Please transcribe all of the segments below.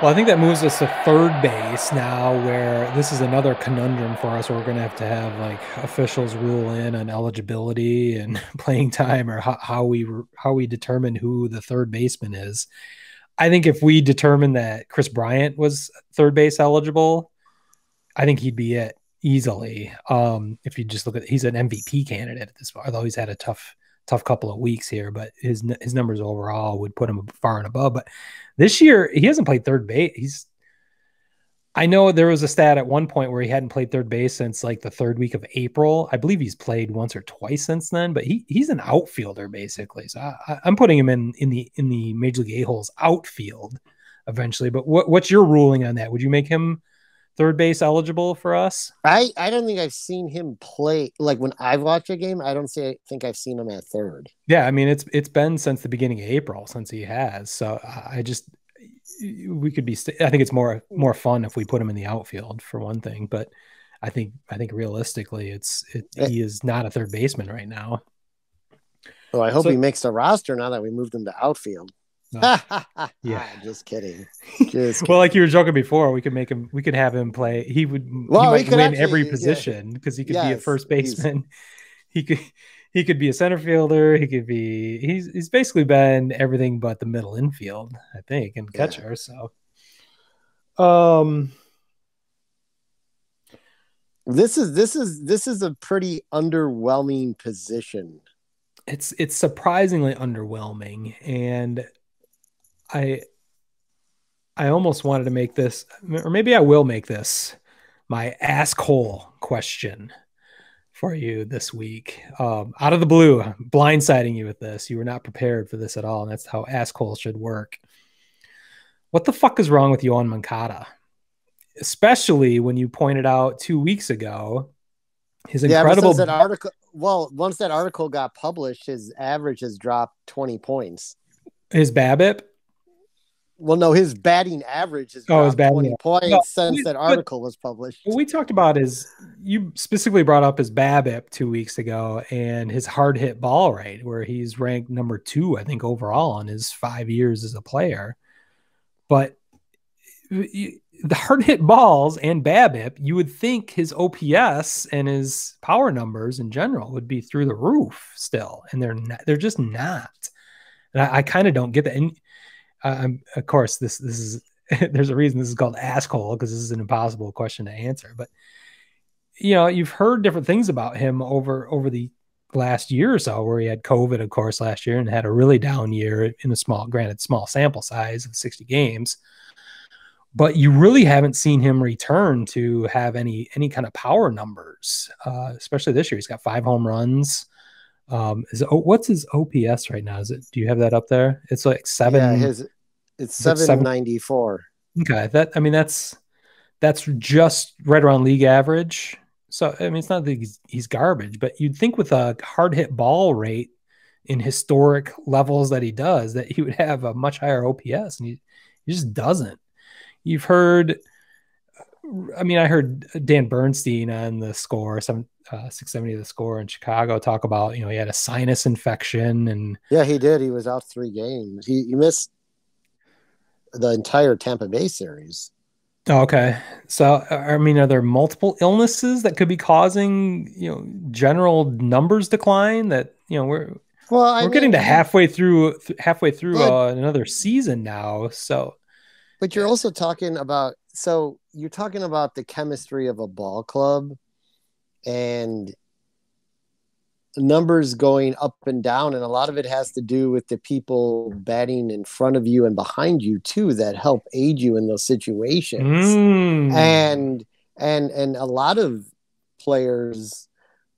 Well, I think that moves us to third base now, where this is another conundrum for us. We're going to have to have like officials rule in on eligibility and playing time, or how, how we how we determine who the third baseman is. I think if we determine that Kris Bryant was third base eligible, I think he'd be it easily. Um, if you just look at, he's an MVP candidate at this point, although he's had a tough tough couple of weeks here, but his his numbers overall would put him far and above. But this year he hasn't played third base. He's I know there was a stat at one point where he hadn't played third base since like the third week of April. I believe he's played once or twice since then, but he he's an outfielder basically. So I, am putting him in in the in the Major League A holes outfield eventually. But what what's your ruling on that? Would you make him third base eligible for us? I I don't think I've seen him play like when I've watched a game. I don't say think I've seen him at third. Yeah, I mean it's it's been since the beginning of April since he has. So I just we could be. I think it's more more fun if we put him in the outfield for one thing, but. I think I think realistically, it's it, eh. he is not a third baseman right now. Well, I hope so, he makes the roster now that we moved him to outfield. No. yeah, just kidding. Just kidding. well, like you were joking before, we could make him. We could have him play. He would. Well, he might win actually, every position because yeah. he could yes, be a first baseman. He could. He could be a center fielder. He could be. He's he's basically been everything but the middle infield, I think, and catcher. Yeah. So, um, this is this is this is a pretty underwhelming position. It's it's surprisingly underwhelming, and I I almost wanted to make this, or maybe I will make this my asshole question for you this week. Um, out of the blue, blindsiding you with this. You were not prepared for this at all, and that's how asshole should work. What the fuck is wrong with Yoan Moncada? Especially when you pointed out two weeks ago his incredible yeah, that article. Well, once that article got published, his average has dropped twenty points. His BABIP. Well, no, his batting average is oh, his batting 20 points no, since that article was published. What we talked about is you specifically brought up his BABIP two weeks ago and his hard hit ball rate, where he's ranked number two, I think, overall in his five years as a player. But the hard hit balls and BABIP, you would think his OPS and his power numbers in general would be through the roof still, and they're not, they're just not. And I, I kind of don't get that. And I'm, of course, this this is there's a reason this is called asshole because this is an impossible question to answer. But you know, you've heard different things about him over over the last year or so, where he had COVID, of course, last year and had a really down year in a small, granted, small sample size of 60 games. But you really haven't seen him return to have any any kind of power numbers, uh, especially this year. He's got five home runs. Um, is it, what's his OPS right now? Is it? Do you have that up there? It's like seven. Yeah, his it's seven ninety four. Okay, that I mean that's that's just right around league average. So I mean it's not that he's, he's garbage, but you'd think with a hard hit ball rate in historic levels that he does that he would have a much higher OPS, and he, he just doesn't. You've heard I mean, I heard Dan Bernstein on the score, some uh, 670 the score in Chicago, talk about you know he had a sinus infection and yeah, he did. He was out three games. He, he missed the entire Tampa Bay series. Oh, okay, so I mean, are there multiple illnesses that could be causing you know general numbers decline? That you know we're well, I we're mean, getting to halfway through halfway through but, uh, another season now. So, but you're also talking about so you're talking about the chemistry of a ball club and numbers going up and down and a lot of it has to do with the people batting in front of you and behind you too that help aid you in those situations mm. and and and a lot of players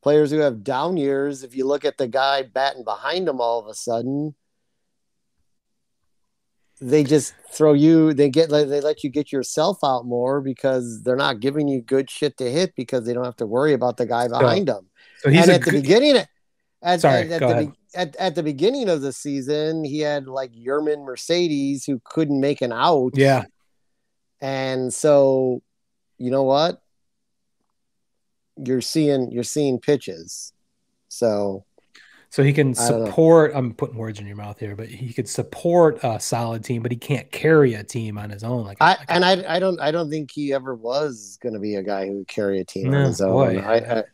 players who have down years if you look at the guy batting behind them all of a sudden they just throw you they get they let you get yourself out more because they're not giving you good shit to hit because they don't have to worry about the guy behind so, them so he's and at good, the beginning at, sorry, at, at the, at, at the beginning of the season he had like Yermín Mercedes who couldn't make an out. Yeah. And so you know what? You're seeing you're seeing pitches. So So he can support. I'm putting words in your mouth here, but he could support a solid team, but he can't carry a team on his own. Like, I, like and I, I don't, I don't think he ever was going to be a guy who would carry a team no, on his own. I, I,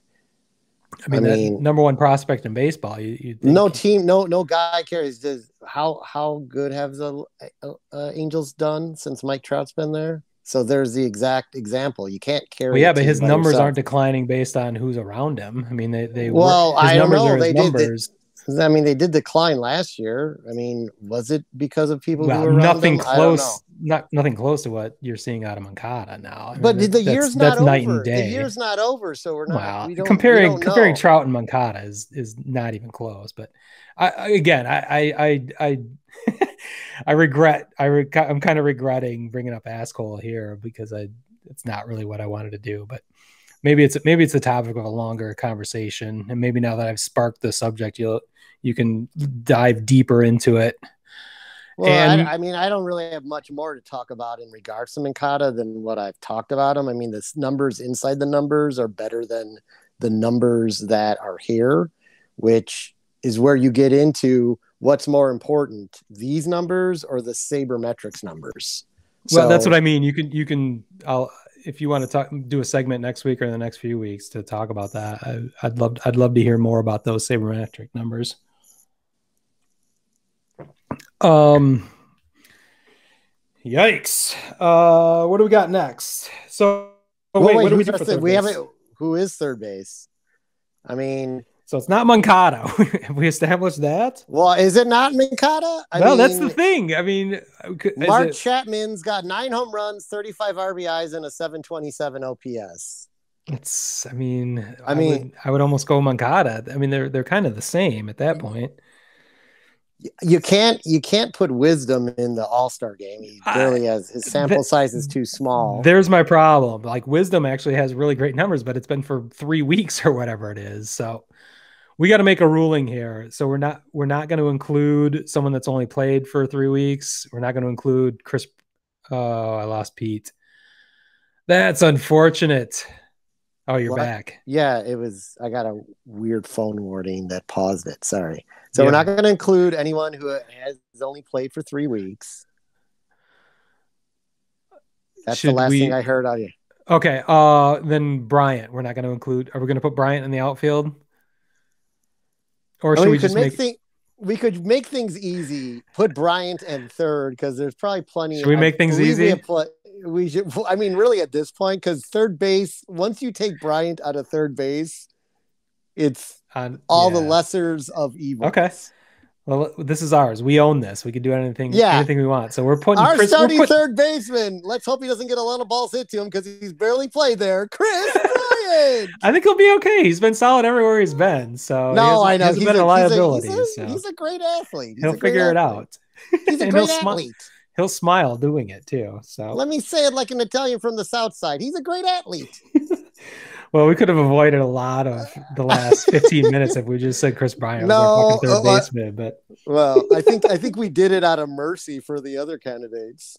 I mean, I mean number one prospect in baseball. You, no team, no, no guy carries. Does how how good have the uh, uh, Angels done since Mike Trout's been there? So there's the exact example. You can't carry. Well, yeah, but his numbers aren't declining based on who's around him. I mean, they they well, I don't know. They numbers. did. They, I mean, they did decline last year. I mean, was it because of people well, who were nothing close? Not nothing close to what you're seeing out of Moncada now. I mean, but the year's not over. The year's not over, so we're not. Well, we comparing we comparing Trout and Moncada is is not even close. But I, again, I I I, I I regret. I re- I'm kind of regretting bringing up asshole here because I it's not really what I wanted to do, but maybe it's maybe it's a topic of a longer conversation, and maybe now that I've sparked the subject, you'll you can dive deeper into it. Well, and, I, I, mean, I don't really have much more to talk about in regards to Moncada than what I've talked about him. I mean, the numbers inside the numbers are better than the numbers that are here, which is where you get into what's more important, these numbers or the sabermetrics numbers? Well, so, that's what I mean. You can, you can, I'll, if you want to talk, do a segment next week or the next few weeks to talk about that, I, would love, I'd love to hear more about those sabermetric numbers. Um, yikes. Uh, what do we got next? So, oh, wait, wait, what do we do for we base? have Who is third base? I mean, so it's not Moncada. Have we established that? Well, is it not Moncada? I well, mean, that's the thing. I mean, Mark it... Chapman's got nine home runs, 35 RBIs, and a 727 OPS. It's, I mean, I, I mean, would, I would almost go Moncada. I mean, they're they're kind of the same at that point. You can't you can't put wisdom in the All Star game. He barely has his sample size is too small. There's my problem. Like wisdom actually has really great numbers, but it's been for three weeks or whatever it is. So we got to make a ruling here. So we're not we're not going to include someone that's only played for three weeks. We're not going to include Chris. Oh, I lost Pete. That's unfortunate. Oh, you're back. Yeah, it was. I got a weird phone warning that paused it. Sorry. So yeah. we're not going to include anyone who has only played for three weeks. That's Should the last we... thing I heard on you. Okay. Uh, then Bryant. We're not going to include. Are we going to put Bryant in the outfield? Or should we just make, make... we could make things easy. Put Bryant and third because there's probably plenty. Should we make things easy? Pl- we should. I mean, really, at this point, because third base. Once you take Bryant out of third base, it's uh, all yeah. the lessers of evil. Okay. Well, this is ours. We own this. We can do anything, yeah. anything we want. So we're putting our Kris, starting putting... third baseman. Let's hope he doesn't get a lot of balls hit to him because he's barely played there. Kris Bryant. I think he'll be okay. He's been solid everywhere he's been. So no, I know he's been a, a liability. He's a, he's, a, he's a, great athlete. He's he'll figure it out. He's a great athlete. He'll smile doing it too. So let me say it like an Italian from the South Side. He's a great athlete. Well, we could have avoided a lot of the last 15 minutes if we just said Kris Bryant no, was our third uh, baseman. But well, I think I think we did it out of mercy for the other candidates.